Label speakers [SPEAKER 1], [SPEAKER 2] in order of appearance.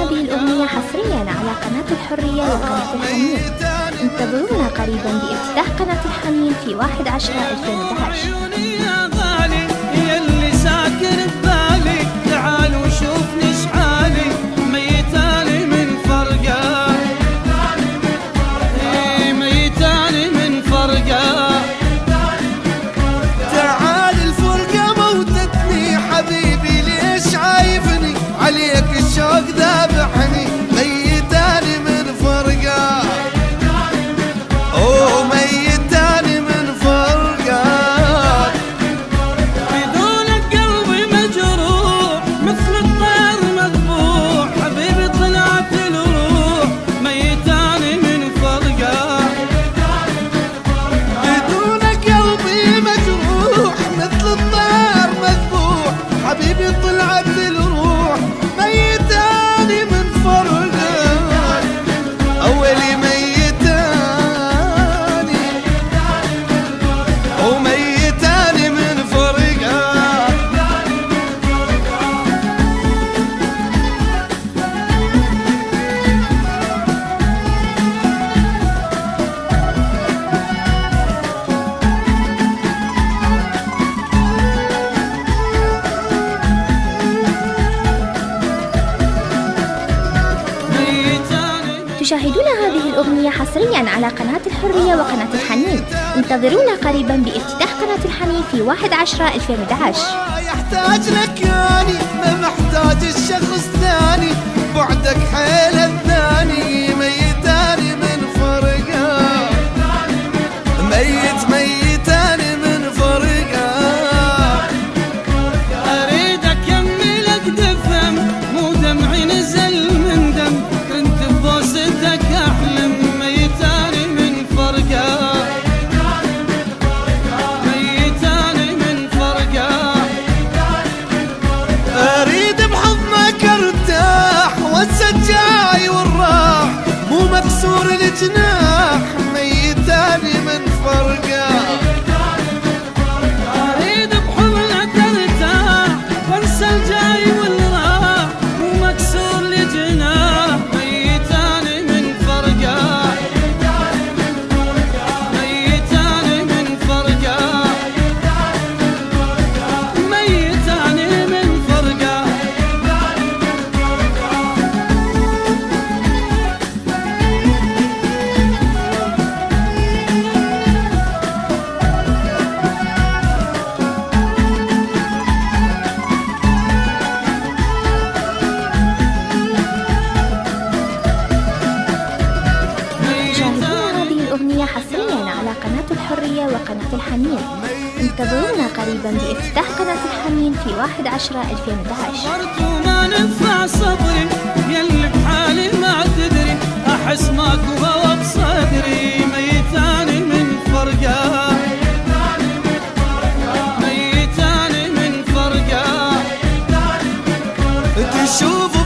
[SPEAKER 1] هذه الأغنية حصريا على قناة الحرية وقناة الحنين انتظرونا قريبا بافتتاح قناة الحنين في 1 10 2011 تشاهدون هذه الأغنية حصريا على قناة الحرية وقناة الحنين. انتظرونا قريبا بافتتاح قناة الحنين في 1 10 2011
[SPEAKER 2] ما يحتاج لك يعني ما محتاج الشخص ثاني بعدك حيل الثاني ميتاني من فرقة ميت ميتاني
[SPEAKER 1] حصريا على قناة الحرية وقناة الحميم انتظرونا قريبا بافتتاح قناة الحميم في 1 10 2011
[SPEAKER 3] ما نفع صبري يلي بحالي ما تدري أحس ماكو هوا بصدري. ميتاني من فرقة. ميتاني من فرقة. تشوف